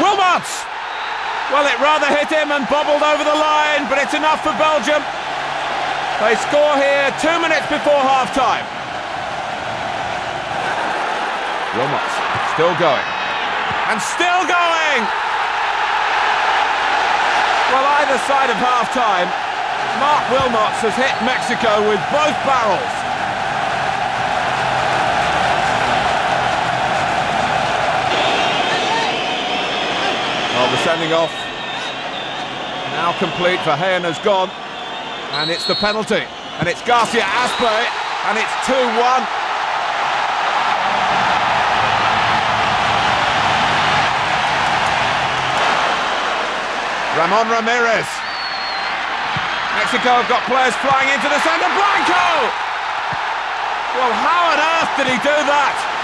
shots! Well, it rather hit him and bobbled over the line, but it's enough for Belgium. They score here two minutes before half-time. Wilmots still going. And still going! Well, either side of half-time, Marc Wilmots has hit Mexico with both barrels. The sending off now complete Verheyen has gone. And it's the penalty. And it's Garcia Aspe. And it's 2-1. Ramon Ramirez. Mexico have got players flying into the centre. Blanco! Well, how on earth did he do that?